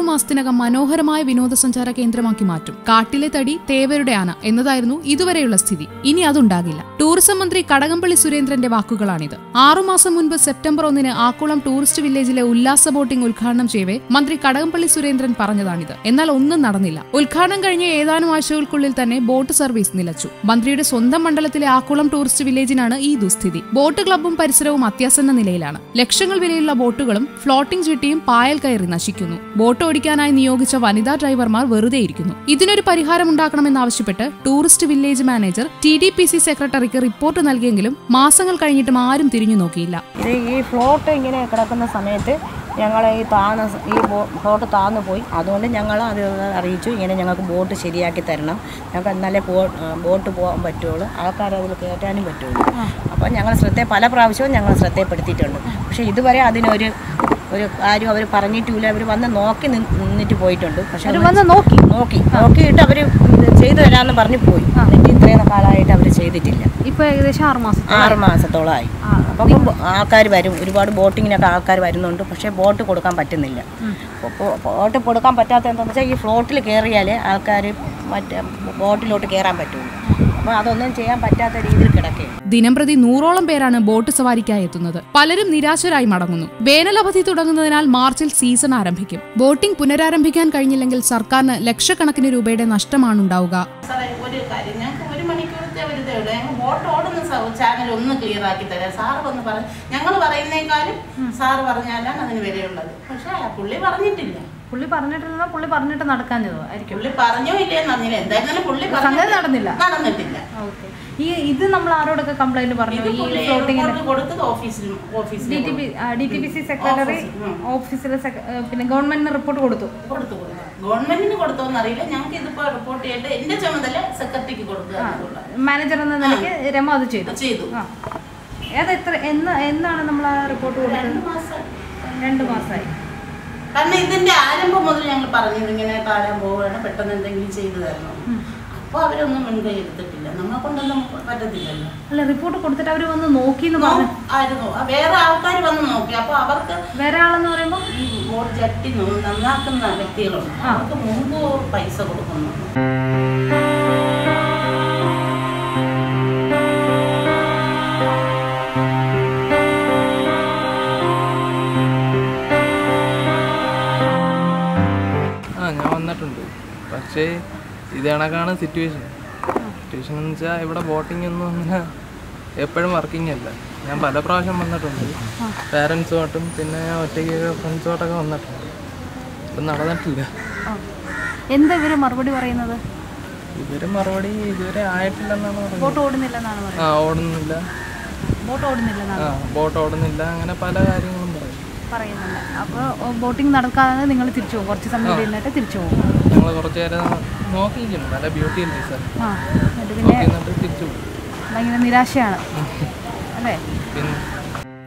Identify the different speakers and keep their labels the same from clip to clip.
Speaker 1: മാസത്തിനകം മനോഹരമായ വിനോദസഞ്ചാര കേന്ദ്രമാക്കി മാറ്റും. കാട്ടിലെ തടി തേവരുടെ ആന എന്നതായിരുന്നു ഇതുവരെയുള്ള സ്ഥിതി. ഇനി അതുണ്ടാകില്ല. ടൂറിസം മന്ത്രി കടകംപള്ളി സുരേന്ദ്രന്റെ വാക്കുകളാണിത്. ആറുമാസം മുൻപ് സെപ്റ്റംബർ ഒന്നിന് ആക്കുളം ടൂറിസ്റ്റ് വില്ലേജിലെ ഉല്ലാസ ബോട്ടിംഗ് ഉദ്ഘാടനം ചെയ്യവേ മന്ത്രി കടകംപള്ളി സുരേന്ദ്രൻ പറഞ്ഞതാണിത്. എന്നാൽ ഒന്നും നടന്നില്ല. ഉദ്ഘാടനം കഴിഞ്ഞ ഏതാനും ആഴ്ചകൾക്കുള്ളിൽ തന്നെ ബോട്ട് സർവീസ് നിലച്ചു. മന്ത്രിയുടെ സ്വന്തം മണ്ഡലത്തിലെ ആക്കുളം ടൂറിസ്റ്റ് വില്ലേജിനാണ് ഈ ദുസ്ഥിതി. ബോട്ട് ക്ലബ്ബും പരിസരവും അത്യാസന്ന നിലയിലാണ്. ലക്ഷങ്ങൾ വിലയുള്ള ബോട്ടുകളും ഫ്ലോട്ടിംഗ് ജെട്ടിയും പായൽ കയറി നശിക്കുന്നു. ബോട്ട് ഓടിക്കാനായി നിയോഗിച്ച വനിതാ ഡ്രൈവർമാർ വെറുതെ ഇരിക്കുന്നു ഇതിനൊരു പരിഹാരം ഉണ്ടാക്കണമെന്നാവശ്യപ്പെട്ട് tourist village manager T D P C സെക്രട്ടറിക്ക് റിപ്പോർട്ട് നൽകിയെങ്കിലും മാസങ്ങൾ കഴിഞ്ഞിട്ടും ആരും തിരിഞ്ഞു നോക്കിയില്ല.
Speaker 2: ഈ ഫ്ലോട്ട് ഇങ്ങനെ കിടക്കുന്ന സമയത്ത് ഞങ്ങൾ ഈ താന്ന് ഈ ബോട്ട് താന്നു പോയി. അതുകൊണ്ട് ഞങ്ങൾ അത് അറിയിച്ചു. ഇങ്ങനെ ഞങ്ങൾക്ക് ബോട്ട് ശരിയാക്കി തരണം. ഞങ്ങൾക്ക് എന്നാലേ ബോട്ട് പോകാൻ പറ്റുള്ളൂ. ആൾക്കാരെ അതിൽ കയറ്റാനും പറ്റുള്ളൂ. അപ്പോൾ ഞങ്ങൾ ശ്രദ്ധ പല പ്രാവശ്യവും ഞങ്ങൾ ശ്രദ്ധപ്പെടുത്തിയിട്ടുണ്ട്. പക്ഷേ ഇതുവരെ അതിനൊരു ഒരു ആരും അവർ പറഞ്ഞിട്ടില്ല. അവർ വന്ന് നോക്കി നിന്നിട്ട് പോയിട്ടുണ്ട്. പക്ഷെ
Speaker 3: വന്ന് നോക്കി?
Speaker 2: നോക്കി. നോക്കിയിട്ട് അവർ ചെയ്തു തരാമെന്ന് പറഞ്ഞു പോയി. എന്നിട്ട് ഇത്രയും കാലമായിട്ട് അവർ ചെയ്തിട്ടില്ല.
Speaker 3: ഇപ്പൊ ഏകദേശം ആറ് മാസം
Speaker 2: ആറ് മാസത്തോളമായി അപ്പം ആൾക്കാർ വരും. ഒരുപാട് ബോട്ടിങ്ങിനൊക്കെ ആൾക്കാർ വരുന്നുണ്ട്. പക്ഷേ ബോട്ട് കൊടുക്കാൻ പറ്റുന്നില്ല. ബോട്ട് കൊടുക്കാൻ പറ്റാത്ത എന്താണെന്ന് വെച്ചാൽ ഈ ഫ്ലോട്ടിൽ കയറിയാലേ ആൾക്കാർ മറ്റേ ബോട്ടിലോട്ട് കയറാൻ പറ്റുള്ളൂ. അപ്പോൾ അതൊന്നും ചെയ്യാൻ പറ്റാത്ത രീതിയിൽ കിടക്കുകയാണ്
Speaker 1: ദിനംപ്രതി നൂറോളം പേരാണ് ബോട്ട് സവാരിക്കായി എത്തുന്നത്. പലരും നിരാശരായി മടങ്ങുന്നു. വേനലവധി തുടങ്ങുന്നതിനാൽ മാർച്ചിൽ സീസൺ ആരംഭിക്കും. ബോട്ടിംഗ് പുനരാരംഭിക്കാൻ കഴിഞ്ഞില്ലെങ്കിൽ സർക്കാരിന് ലക്ഷക്കണക്കിന് രൂപയുടെ നഷ്ടമാണ് ഉണ്ടാവുക
Speaker 4: ഒരു കാര്യം. ഞങ്ങൾക്ക് ഒരു മണിക്കൂറത്തെ ഒരു ഇതേ ഞങ്ങൾ ബോട്ട് ഓടുന്ന ചാനൽ ഒന്ന് ക്ലിയർ ആക്കി തരാം. സാറ് വന്ന് പറ ഞങ്ങൾ പറയുന്നേക്കാളും സാർ പറഞ്ഞാലാണ് അതിന് വിലയുള്ളത്. പക്ഷേ പുള്ളി പറഞ്ഞിട്ടില്ല.
Speaker 3: പുള്ളി പറഞ്ഞിട്ടില്ല പുള്ളി പറഞ്ഞിട്ട് നടക്കാഞ്ഞതോ ആയിരിക്കും.
Speaker 4: പുള്ളി പറഞ്ഞോ ഇല്ലേന്ന് അറിഞ്ഞില്ല. എന്തായിരുന്നാലും പുള്ളി
Speaker 3: സംഗതി നടന്നില്ല.
Speaker 4: നടന്നിട്ടില്ല.
Speaker 3: ഓക്കെ. ഈ ഇത് നമ്മൾ ആരോടൊക്കെ കംപ്ലൈന്റ് പറഞ്ഞു? ഈ
Speaker 4: report കൊടുത്തത്
Speaker 3: ഡി
Speaker 4: ഓഫീസിൽ
Speaker 3: T P D T P C secretary ഓഫീസിലെ പിന്നെ ഗവൺമെന്റിന് റിപ്പോർട്ട് കൊടുത്തു.
Speaker 4: കൊടുത്തു ഗവൺമെന്റിന് കൊടുത്തോന്ന് അറിയില്ല ഞങ്ങൾക്ക് ഇതിപ്പോ റിപ്പോർട്ട് ചെയ്തിട്ട് എന്റെ ചുമതല സെക്രട്ടറിക്ക് കൊടുത്തു
Speaker 3: മാനേജർ എന്ന നിലയ്ക്ക് രമ അത് ചെയ്തു.
Speaker 4: ചെയ്തു.
Speaker 3: ആ. എത്ര എന്ന് എന്നാണ് നമ്മൾ ആ റിപ്പോർട്ട് കൊടുത്തത്?
Speaker 4: രണ്ട് മാസം.
Speaker 3: രണ്ട് മാസമായി.
Speaker 4: കാരണം ഇതിന്റെ ആരംഭം മുതൽ ഞങ്ങൾ പറഞ്ഞത് ഇങ്ങനെ കാലം പോവുകയാണ് പെട്ടെന്ന് എന്തെങ്കിലും ചെയ്തു തരണം. അപ്പൊ അവരൊന്നും മുൻകൈ എടുത്തിട്ടില്ല. നമ്മളെ കൊണ്ടൊന്നും പറ്റത്തില്ലല്ലോ.
Speaker 3: അല്ല റിപ്പോർട്ട് കൊടുത്തിട്ട് അവർ വന്ന് നോക്കി
Speaker 4: ആയിരുന്നു. വേറെ ആൾക്കാർ വന്ന് നോക്കി. അപ്പൊ അവർക്ക്
Speaker 3: വേറെ ആളെന്ന് പറയുമ്പോൾ
Speaker 4: ഈ ബോർഡ് ചട്ടി നന്നാക്കുന്ന വ്യക്തികളുണ്ട്. അവർക്ക് മുമ്പ് പൈസ കൊടുക്കുന്നു
Speaker 5: പക്ഷേ ഇത് കണക്കാണ് സിറ്റുവേഷൻ സിറ്റുവേഷൻ എന്ന് വെച്ചാൽ ഇവിടെ ബോട്ടിംഗ് ഒന്നും അങ്ങനെ എപ്പോഴും വർക്കിംഗ് അല്ല. ഞാൻ പല പ്രാവശ്യം വന്നിട്ടുണ്ട്. പാരൻസുമായിട്ടും പിന്നെ ഞാൻ ഒറ്റയ്ക്ക് ഫ്രണ്ട്സുമായിട്ടൊക്കെ വന്നിട്ടുണ്ട്. ഇപ്പം നടന്നിട്ടില്ല.
Speaker 3: എന്താ ഇവർ മറുപടി പറയുന്നത്?
Speaker 5: ഇവർ മറുപടി ഇതുവരെ ആയിട്ടില്ലെന്നാണ് പറയുന്നത്.
Speaker 3: ബോട്ട് പറയുന്നത്.
Speaker 5: ആ ഓടുന്നില്ല.
Speaker 3: ബോട്ട്
Speaker 5: ഓടുന്നില്ല. അങ്ങനെ പല കാര്യങ്ങളും
Speaker 3: പറയുന്നുണ്ട്. അപ്പോൾ ബോട്ടിംഗ് നടക്കാതെ നിങ്ങൾ തിരിച്ചു പോകും. കുറച്ച് സമയം കഴിഞ്ഞിട്ട് തിരിച്ചു പോകും.
Speaker 5: ഞങ്ങൾ കുറച്ച് നേരം നോക്കിയിരിക്കുന്നു നല്ല ബ്യൂട്ടി ഉണ്ട് സാർ
Speaker 3: ആ. എന്നിട്ട് പിന്നെ ഭയങ്കര നിരാശയാണ്. അല്ലേ?
Speaker 5: പിന്നെ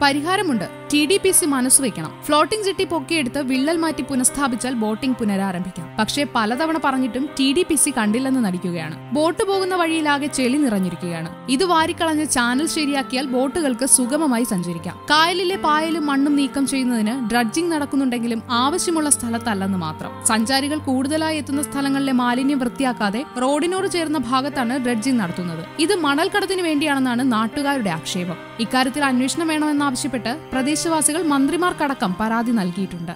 Speaker 1: പരിഹാരമുണ്ട്. ടി ഡി പി സി മനസ്സ് വെക്കണം. ഫ്ലോട്ടിംഗ് ജെട്ടി പൊക്കിയെടുത്ത് വിള്ളൽ മാറ്റി പുനഃസ്ഥാപിച്ചാൽ ബോട്ടിംഗ് പുനരാരംഭിക്കാം. പക്ഷേ പലതവണ പറഞ്ഞിട്ടും ടി ഡി പി സി കണ്ടില്ലെന്ന് നടിക്കുകയാണ്. ബോട്ട് പോകുന്ന വഴിയിലാകെ ചെളി നിറഞ്ഞിരിക്കുകയാണ്. ഇത് വാരിക്കളഞ്ഞ് ചാനൽ ശരിയാക്കിയാൽ ബോട്ടുകൾക്ക് സുഗമമായി സഞ്ചരിക്കാം. കായലിലെ പായലും മണ്ണും നീക്കം ചെയ്യുന്നതിന് ഡ്രഡ്ജിംഗ് നടക്കുന്നുണ്ടെങ്കിലും ആവശ്യമുള്ള സ്ഥലത്തല്ലെന്ന് മാത്രം. സഞ്ചാരികൾ കൂടുതലായി എത്തുന്ന സ്ഥലങ്ങളിലെ മാലിന്യം വൃത്തിയാക്കാതെ റോഡിനോട് ചേർന്ന ഭാഗത്താണ് ഡ്രഡ്ജിംഗ് നടത്തുന്നത്. ഇത് മണൽക്കടത്തിന് വേണ്ടിയാണെന്നാണ് നാട്ടുകാരുടെ ആക്ഷേപം. ഇക്കാര്യത്തിൽ അന്വേഷണം വേണമെന്നാവശ്യപ്പെട്ട് പ്രദേശവാസികൾ മന്ത്രിമാർക്കടക്കം പരാതി നൽകിയിട്ടുണ്ട്.